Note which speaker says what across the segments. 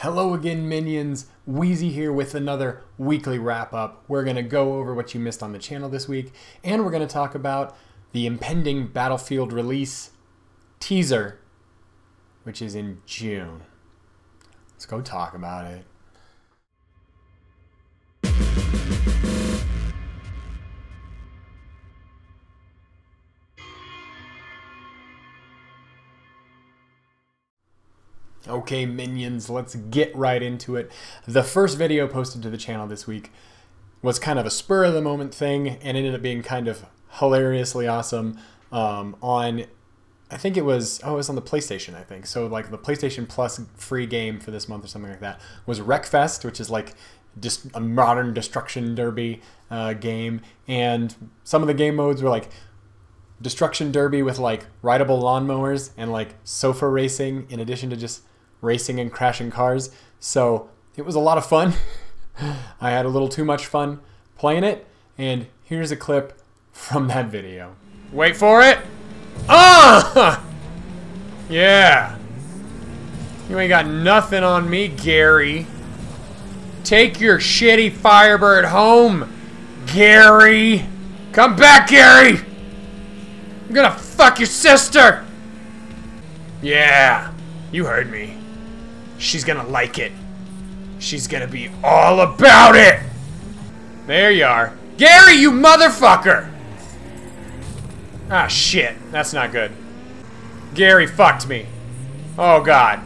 Speaker 1: Hello again, minions. Wheezy here with another weekly wrap up. We're going to go over what you missed on the channel this week, and we're going to talk about the impending Battlefield release teaser, which is in June. Let's go talk about it. Okay, minions, let's get right into it. The first video posted to the channel this week was kind of a spur of the moment thing and ended up being kind of hilariously awesome um, on I think it was oh it was on the PlayStation I think so like the PlayStation Plus free game for this month or something like that was Wreckfest which is like just a modern destruction derby uh, game and some of the game modes were like destruction derby with like rideable lawnmowers and like sofa racing in addition to just racing and crashing cars. So it was a lot of fun. I had a little too much fun playing it, and here's a clip from that video. Wait for it. Ah! Yeah. You ain't got nothing on me, Gary. Take your shitty Firebird home, Gary. Come back, Gary. I'm gonna fuck your sister. Yeah, you heard me. She's gonna like it. She's gonna be all about it! There you are. Gary, you motherfucker! Ah, shit. That's not good. Gary fucked me. Oh, God.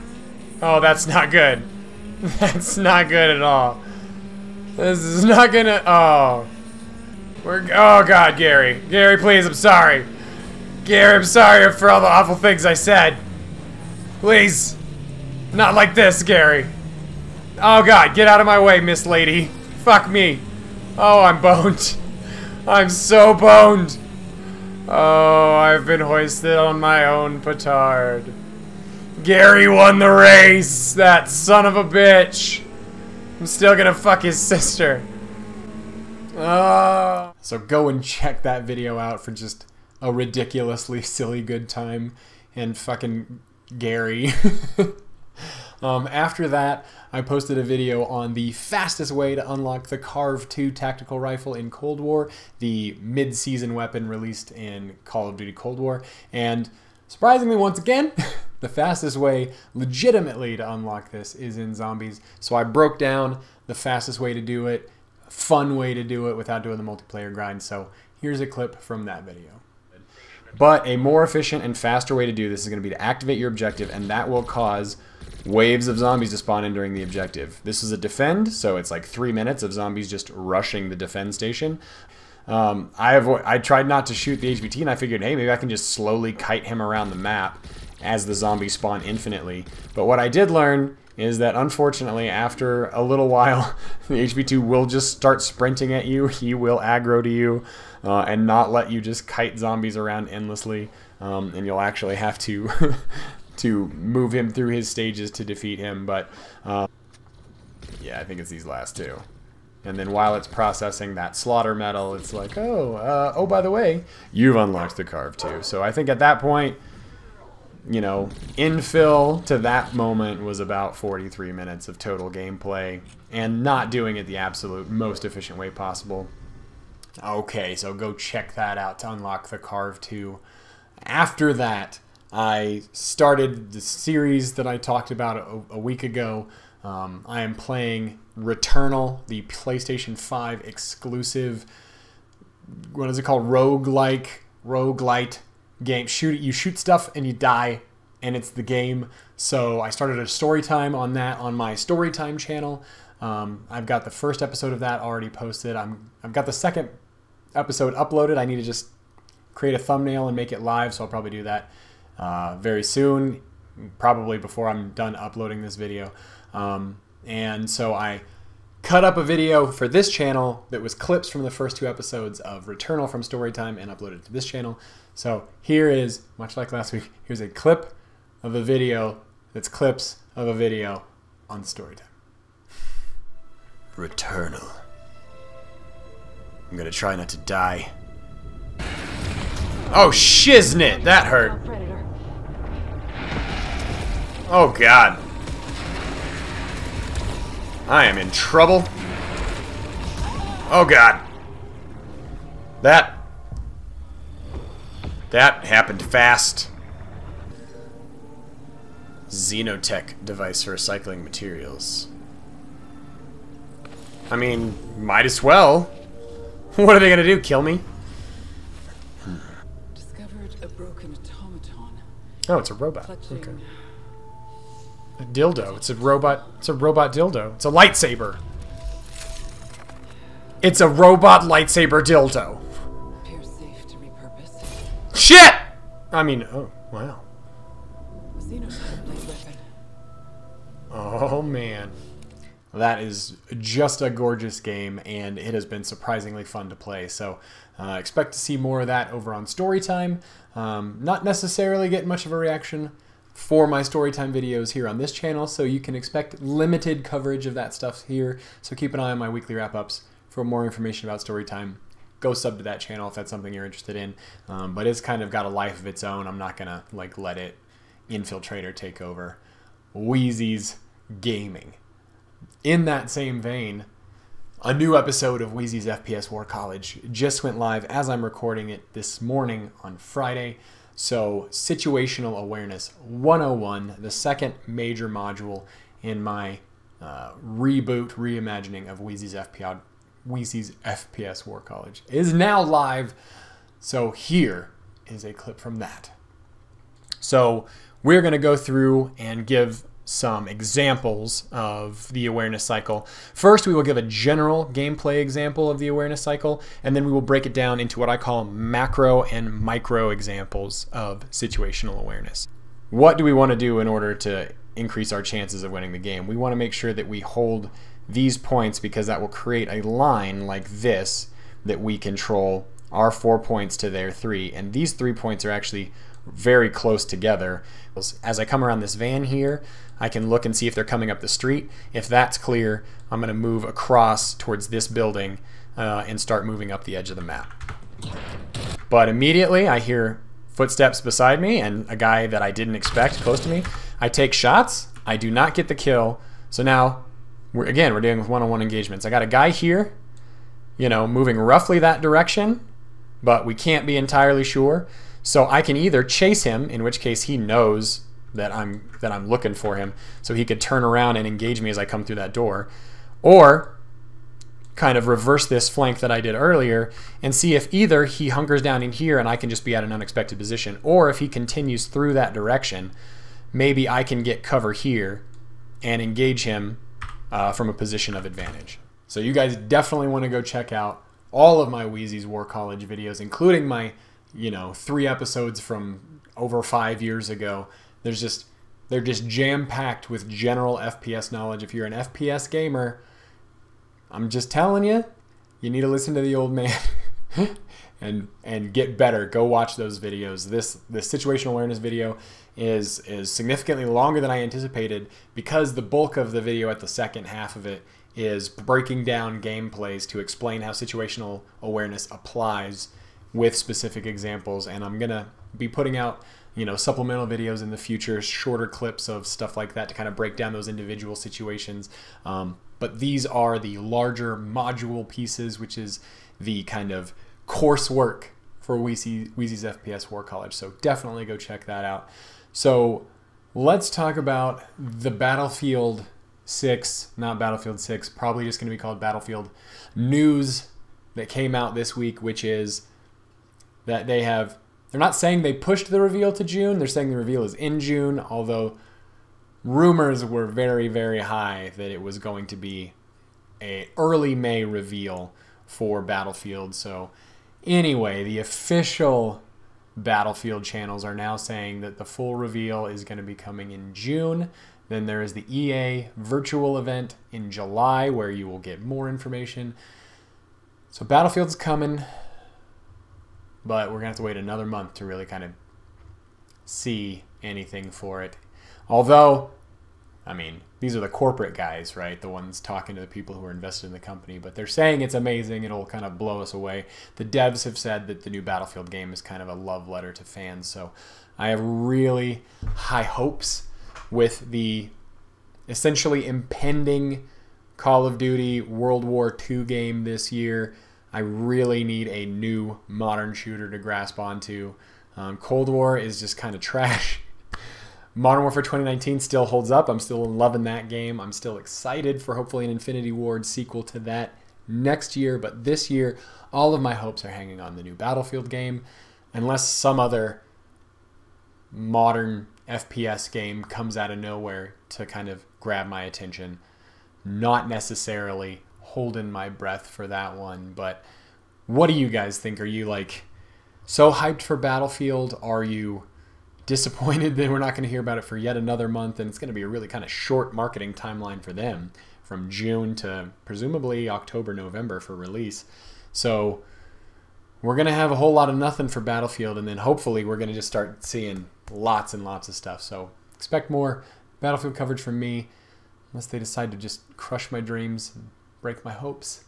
Speaker 1: Oh, that's not good. That's not good at all. This is not gonna... Oh. We're... Oh, God, Gary. Gary, please, I'm sorry. Gary, I'm sorry for all the awful things I said. Please. Not like this, Gary. Oh god, get out of my way, Miss Lady. Fuck me. Oh, I'm boned. I'm so boned. Oh, I've been hoisted on my own petard. Gary won the race, that son of a bitch. I'm still gonna fuck his sister. Uh. So go and check that video out for just a ridiculously silly good time and fucking Gary. Um, after that, I posted a video on the fastest way to unlock the CARV.2 tactical rifle in Cold War, the mid-season weapon released in Call of Duty Cold War, and surprisingly, once again, the fastest way legitimately to unlock this is in Zombies. So I broke down the fastest way to do it, fun way to do it without doing the multiplayer grind. So here's a clip from that video. But a more efficient and faster way to do this is going to be to activate your objective, and that will cause waves of zombies to spawn in during the objective. This is a defend, so it's like three minutes of zombies just rushing the defend station. Um, I have I tried not to shoot the HVT, and I figured, hey, maybe I can just slowly kite him around the map as the zombies spawn infinitely. But what I did learn is that unfortunately, after a little while, the HVT will just start sprinting at you. He will aggro to you uh, and not let you just kite zombies around endlessly. Um, and you'll actually have to to move him through his stages to defeat him. But uh, yeah, I think it's these last two. And then while it's processing that slaughter metal, it's like, oh, uh, oh, by the way, you've unlocked the CARV.2. So I think at that point, you know, infill to that moment was about 43 minutes of total gameplay and not doing it the absolute most efficient way possible. Okay, so go check that out to unlock the CARV.2. After that, I started the series that I talked about a, a week ago. Um, I am playing Returnal, the PlayStation 5 exclusive. What is it called? Rogue-like, rogue-lite game. Shoot, you shoot stuff and you die, and it's the game. So I started a story time on that on my story time channel. Um, I've got the first episode of that already posted. I'm I've got the second episode uploaded. I need to just create a thumbnail and make it live, so I'll probably do that uh, very soon, probably before I'm done uploading this video. Um, and so I cut up a video for this channel that was clips from the first two episodes of Returnal from Storytime and uploaded to this channel. So here is, much like last week, here's a clip of a video that's clips of a video on Storytime. Returnal. I'm gonna try not to die. Oh, shiznit! That hurt. Oh, God. I am in trouble. Oh god. That... That happened fast. Xenotech device for recycling materials. I mean, might as well. What are they gonna do? Kill me?
Speaker 2: Discovered a broken automaton.
Speaker 1: Oh, it's a robot.
Speaker 2: Clutching.
Speaker 1: Okay. A dildo. It's a robot. It's a robot dildo. It's a lightsaber. It's a robot lightsaber dildo.
Speaker 2: Appears safe to repurpose.
Speaker 1: Shit! I mean, oh, wow.
Speaker 2: Xenotype blade weapon.
Speaker 1: Oh, man. That is just a gorgeous game, and it has been surprisingly fun to play. So, uh, expect to see more of that over on Storytime. Um, not necessarily get much of a reaction for my Storytime videos here on this channel, so you can expect limited coverage of that stuff here. So, keep an eye on my weekly wrap ups for more information about Storytime. Go sub to that channel if that's something you're interested in. Um, but it's kind of got a life of its own. I'm not gonna like let it infiltrate or take over. Wheezy's Gaming. In that same vein, a new episode of Wheezy's FPS War College just went live as I'm recording it this morning on Friday. So, Situational Awareness 101, the second major module in my uh, reboot, reimagining of Wheezy's Wheezy's FPS War College, is now live. So, here is a clip from that. So we're going to go through and give some examples of the awareness cycle. First, we will give a general gameplay example of the awareness cycle, and then we will break it down into what I call macro and micro examples of situational awareness. What do we want to do in order to increase our chances of winning the game? We want to make sure that we hold these points because that will create a line like this that we control our four points to their three, and these three points are actually very close together. As I come around this van here, I can look and see if they're coming up the street. If that's clear, I'm going to move across towards this building uh, and start moving up the edge of the map. But immediately I hear footsteps beside me and a guy that I didn't expect close to me. I take shots. I do not get the kill. So now, we're, again, we're dealing with one-on-one engagements. I got a guy here, you know, moving roughly that direction, but we can't be entirely sure. So I can either chase him, in which case he knows that I'm that I'm looking for him, so he could turn around and engage me as I come through that door, or kind of reverse this flank that I did earlier and see if either he hunkers down in here and I can just be at an unexpected position, or if he continues through that direction, maybe I can get cover here and engage him uh, from a position of advantage. So you guys definitely want to go check out all of my Wheezy's War College videos, including my you know, three episodes from over five years ago. There's just they're just jam packed with general FPS knowledge. If you're an FPS gamer, I'm just telling you, you need to listen to the old man and and get better. Go watch those videos. This this situational awareness video is is significantly longer than I anticipated because the bulk of the video at the second half of it is breaking down gameplays to explain how situational awareness applies with specific examples and I'm gonna be putting out you know supplemental videos in the future shorter clips of stuff like that to kind of break down those individual situations. Um, but these are the larger module pieces which is the kind of coursework for Wheezy, Wheezy's FPS War College. So definitely go check that out. So let's talk about the Battlefield 6 not Battlefield 6 probably just going to be called Battlefield news that came out this week which is that they have they're not saying they pushed the reveal to June, they're saying the reveal is in June, although rumors were very very high that it was going to be a early May reveal for Battlefield. So anyway, the official Battlefield channels are now saying that the full reveal is going to be coming in June. Then there is the EA virtual event in July where you will get more information. So Battlefield's coming but we're gonna have to wait another month to really kind of see anything for it. Although, I mean, these are the corporate guys, right? The ones talking to the people who are invested in the company, but they're saying it's amazing. It'll kind of blow us away. The devs have said that the new Battlefield game is kind of a love letter to fans, so I have really high hopes with the essentially impending Call of Duty World War II game this year. I really need a new modern shooter to grasp onto. Um, Cold War is just kind of trash. Modern Warfare 2019 still holds up. I'm still in loving that game. I'm still excited for hopefully an Infinity Ward sequel to that next year. But this year, all of my hopes are hanging on the new Battlefield game, unless some other modern FPS game comes out of nowhere to kind of grab my attention. Not necessarily holding my breath for that one, but what do you guys think? Are you like so hyped for Battlefield? Are you disappointed that we're not going to hear about it for yet another month and it's going to be a really kind of short marketing timeline for them from June to presumably October, November for release. So we're going to have a whole lot of nothing for Battlefield and then hopefully we're going to just start seeing lots and lots of stuff. So expect more Battlefield coverage from me unless they decide to just crush my dreams and break my hopes.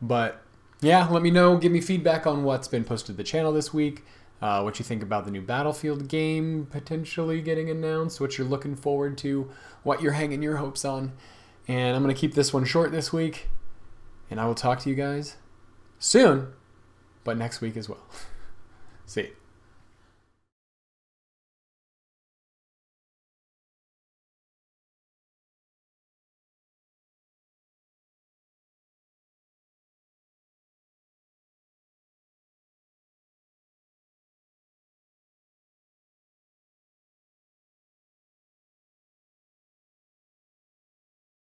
Speaker 1: But yeah, let me know. Give me feedback on what's been posted to the channel this week. Uh, what you think about the new Battlefield game potentially getting announced, what you're looking forward to, what you're hanging your hopes on. And I'm going to keep this one short this week. And I will talk to you guys soon, but next week as well. See you.